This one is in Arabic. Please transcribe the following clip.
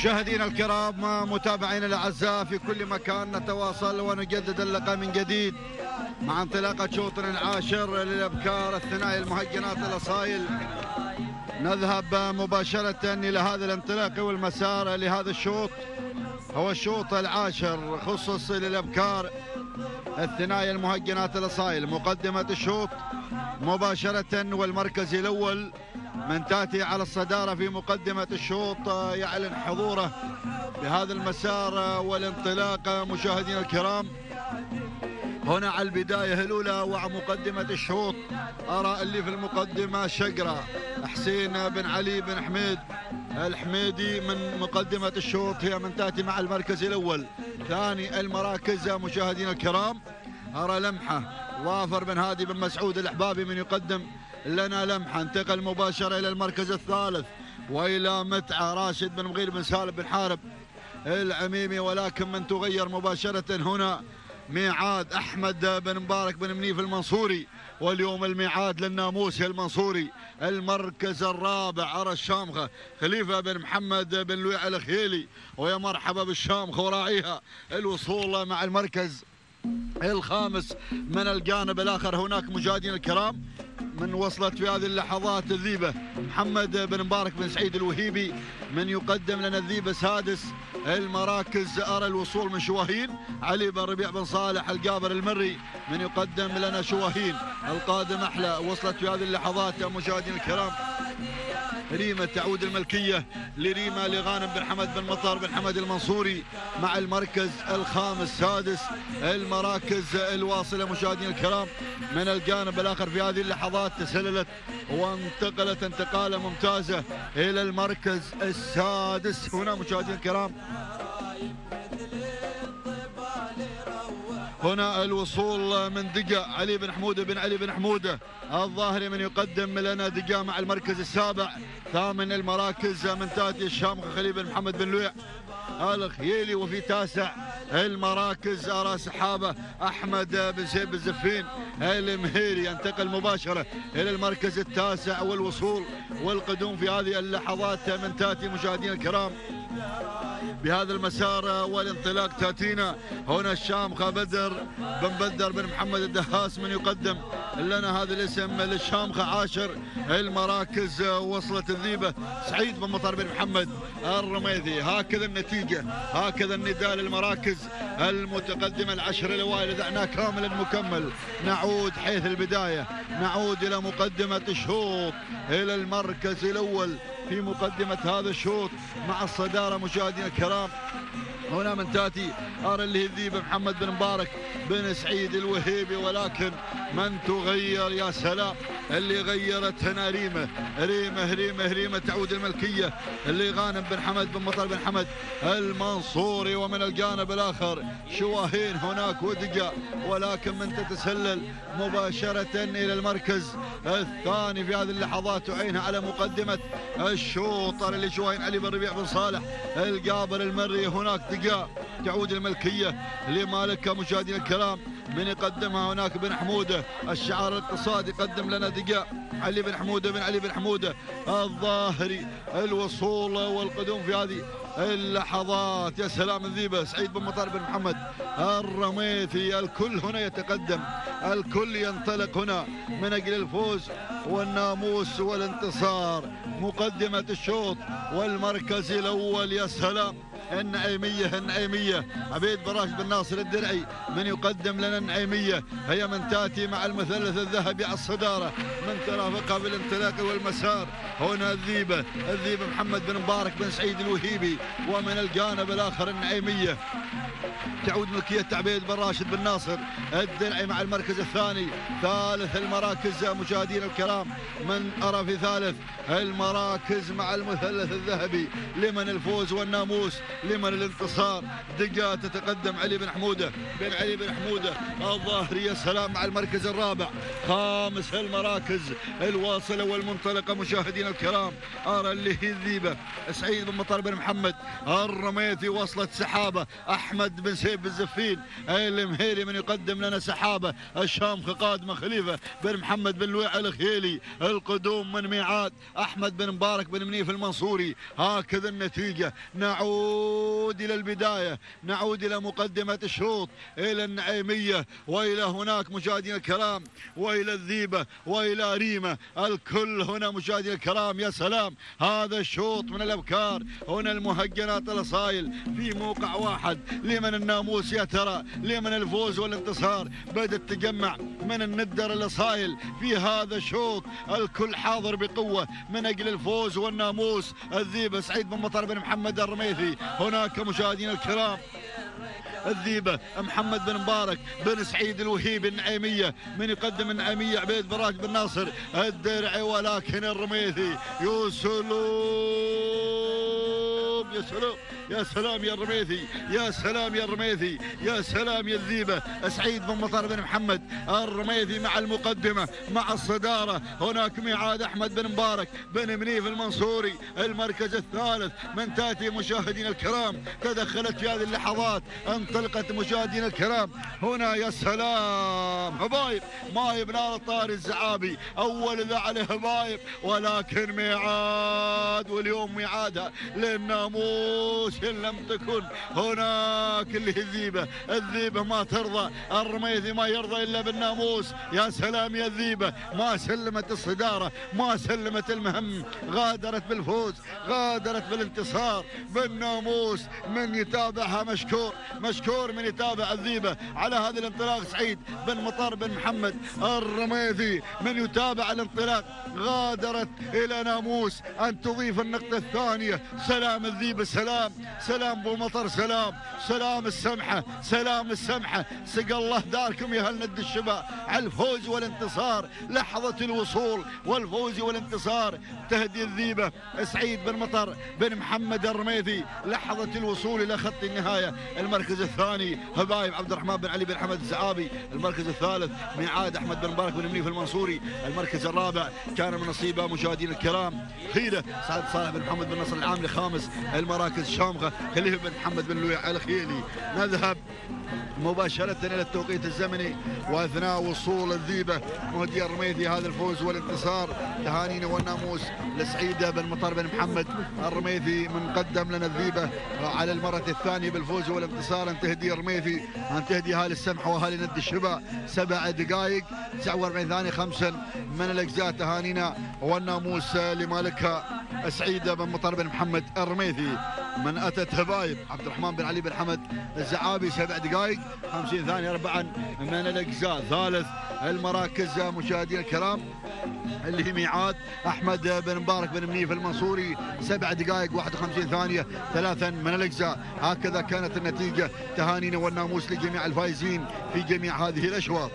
مشاهدينا الكرام متابعينا الأعزاء في كل مكان نتواصل ونجدد اللقاء من جديد مع انطلاقه شوطنا العاشر للأبكار الثنائي المهجنات الأصايل. نذهب مباشرة إلى هذا الانطلاق والمسار لهذا الشوط. هو الشوط العاشر خصص للأبكار الثنائي المهجنات الأصايل. مقدمة الشوط مباشرة والمركز الأول من تأتي على الصدارة في مقدمة الشوط يعلن حضوره بهذا المسار والانطلاق مشاهدينا الكرام. هنا على البداية الأولى ومقدمة الشوط أرى اللي في المقدمة شقرة. حسين بن علي بن حميد الحميدي من مقدمة الشوط هي من تأتي مع المركز الأول. ثاني المراكز مشاهدينا الكرام. أرى لمحة ظافر بن هادي بن مسعود الأحبابي من يقدم لنا لمحة انتقل مباشرة إلى المركز الثالث. وإلى متعة راشد بن مغير بن سالم بن حارب العميمي. ولكن من تغير مباشرة هنا ميعاد أحمد بن مبارك بن منيف المنصوري. واليوم الميعاد للناموسي المنصوري المركز الرابع أرى الشامخة خليفة بن محمد بن لويع الخيلي. ويا مرحبا بالشامخة وراعيها الوصول مع المركز الخامس من الجانب الآخر. هناك مشاهدينا الكرام. من وصلت في هذه اللحظات الذيبة. محمد بن مبارك بن سعيد الوهيبي من يقدم لنا الذيبة سادس المراكز أرى الوصول من شواهين. علي بن ربيع بن صالح القابر المري من يقدم لنا شواهين. القادم أحلى. وصلت في هذه اللحظات يا مشاهدينا الكرام. ريمة تعود الملكية لريمة لغانم بن حمد بن مطر بن حمد المنصوري مع المركز الخامس سادس المراكز الواصلة مشاهدينا الكرام. من الجانب الآخر في هذه اللحظات تسللت وانتقلت انتقالة ممتازة إلى المركز السادس. هنا مشاهدينا الكرام هنا الوصول من دقة. علي بن حمودة بن علي بن حمودة الظاهري من يقدم لنا دقة مع المركز السابع. ثامن المراكز من تأتي الشام خليل بن محمد بن لويع. الخيلي وفي تاسع المراكز أرى سحابة أحمد بن سيب الزفين المهيري ينتقل مباشرة إلى المركز التاسع والوصول والقدوم في هذه اللحظات من تأتي مشاهدينا الكرام. بهذا المسار والانطلاق تأتينا هنا الشامخه بدر بن بدر بن محمد الدهاس من يقدم لنا هذا الاسم للشامخه عاشر المراكز وصلت الذيبة. سعيد بن مطر بن محمد الرميثي هكذا النتيجة هكذا النداء للمراكز. المتقدمه العشر الاوائل دعنا كاملا مكمل. نعود حيث البداية. نعود إلى مقدمة الشوط إلى المركز الأول في مقدمة هذا الشوط مع الصدارة مشاهدينا الكرام. هنا من تأتي ارى اللي الذيب محمد بن مبارك بن سعيد الوهيبي ولكن من تغير يا سلام؟ اللي غيرت هنا ريمة. ريمة ريمة ريمة تعود الملكية. اللي غانم بن حمد بن مطر بن حمد المنصوري ومن الجانب الآخر. شواهين هناك ودقة ولكن من تتسلل مباشرة إلى المركز الثاني في هذه اللحظات. وعينها على مقدمة الشوط اللي شواهين علي بن ربيع بن صالح. القابر المري هناك دقاء تعود الملكية لمالكها مشاهدينا الكرام. من يقدمها هناك بن حمودة. الشعار الاقتصادي يقدم لنا دقاء. علي بن حمودة بن علي بن حمودة. الظاهري الوصول والقدوم في هذه اللحظات. يا سلام الذيبة سعيد بن مطار بن محمد. الرميثي الكل هنا يتقدم. الكل ينطلق هنا من أجل الفوز والناموس والانتصار. مقدمة الشوط والمركز الأول. يا سلام. النعيمية النعيمية عبيد بن راشد بن ناصر الدرعي من يقدم لنا النعيمية هي من تأتي مع المثلث الذهبي على الصدارة. من ترافقها بالانطلاق والمسار. هنا الذيبة الذيبة محمد بن مبارك بن سعيد الوهيبي. ومن الجانب الآخر النعيمية تعود ملكية عبيد بن راشد بن ناصر. الدرعي مع المركز الثاني. ثالث المراكز مشاهدينا الكرام. من أرى في ثالث؟ المراكز مع المثلث الذهبي. لمن الفوز والناموس؟ لمن الانتصار. دقة تتقدم علي بن حمودة. بن علي بن حمودة. الظاهري يا سلام مع المركز الرابع. خامس المراكز. الواصلة والمنطلقة مشاهدينا الكرام. أرى اللي هي الذيبة. سعيد بن مطر بن محمد. الرميثي وصلت سحابة. أحمد بن سيف الزفين. المهيري من يقدم لنا سحابة. الشامخة قادمة خليفة. بن محمد بن لويع الخيلي. القدوم من ميعاد. أحمد بن مبارك بن منيف المنصوري. هكذا النتيجة. نعود إلى البداية نعود إلى مقدمة الشوط إلى النعيمية وإلى هناك مشاهدينا الكرام وإلى الذيبة وإلى ريمة الكل هنا مشاهدينا الكرام يا سلام. هذا الشوط من الأبكار هنا المهجنات الأصايل في موقع واحد لمن الناموس يا ترى لمن الفوز والانتصار. بدأت تجمع من الندر الأصايل في هذا الشوط الكل حاضر بقوة من أجل الفوز والناموس. الذيبة سعيد بن مطر بن محمد الرميثي. هناك مشاهدينا الكرام الذيبة محمد بن مبارك بن سعيد الوهيب النعيمية من يقدم النعيمية عبيد براج بن ناصر الدرعي ولكن الرميثي يوسلوب يا سلام يا سلام يا الرميثي يا سلام يا الرميثي يا سلام يا الذيبة. سعيد بن مطر بن محمد الرميثي مع المقدمة مع الصدارة. هناك ميعاد أحمد بن مبارك بن منيف المنصوري المركز الثالث. من تأتي مشاهدينا الكرام؟ تدخلت في هذه اللحظات انطلقت مشاهدينا الكرام. هنا يا سلام. هبايب. ما يبنى طاري الزعابي. أول ذا عليه هبايب. ولكن ميعاد واليوم ميعادها للناموس. إن لم تكن هناك الذيبة. الذيبة ما ترضى. الرميثي ما يرضى إلا بالناموس. يا سلام يا الذيبة. ما سلمت الصدارة ما سلمت المهم. غادرت بالفوز. غادرت بالانتصار. بالناموس. من يتابعها مشكور. مشكور من يتابع الذيبة. على هذا الانطلاق سعيد بن مطر بن محمد الرميثي. من يتابع الانطلاق. غادرت إلى ناموس. أن تضيف النقطة الثانية. سلام الذيبة. سلام. سلام ابو مطر سلام. سلام السمحة سلام السمحة. سقى الله داركم يا هالند الشباب. على الفوز والانتصار لحظة الوصول والفوز والانتصار. تهدي الذيبة. سعيد بن مطر بن محمد الرميثي لحظة الوصول إلى خط النهاية. المركز الثاني هبايب عبد الرحمن بن علي بن حمد الزعابي. المركز الثالث ميعاد أحمد بن مبارك بن منيف المنصوري. المركز الرابع كان من نصيبه مشاهدينا الكرام. خيرة سعد صالح بن محمد بن نصر العاملي خامس. المراكز شامخة خليفة بن محمد بن لويع الخيلي. نذهب مباشرة إلى التوقيت الزمني. وأثناء وصول الذيبة مهدي الرميثي هذا الفوز والانتصار. تهانينا والناموس لسعيد بن مطر بن محمد. الرميثي من قدم لنا الذيبة. على المرة الثانية بالفوز والانتصار أن تهدي الرميثي. أن تهدي أهالي السمحة وأهالي ند الشبا سبع دقائق 49 ثانية خمسا. من الأجزاء تهانينا والناموس لمالكها سعيد بن مطر بن محمد الرميثي. من أتت هبايب. عبد الرحمن بن علي بن حمد الزعابي سبع دقائق. 50 ثانية أربعا. من الأجزاء ثالث المراكز مشاهدينا الكرام. اللي هي ميعاد أحمد بن مبارك بن منيف المنصوري. سبع دقائق 51 ثانية ثلاثا. من الأجزاء. هكذا كانت النتيجة. تهانينا والناموس لجميع الفائزين في جميع هذه الأشواط.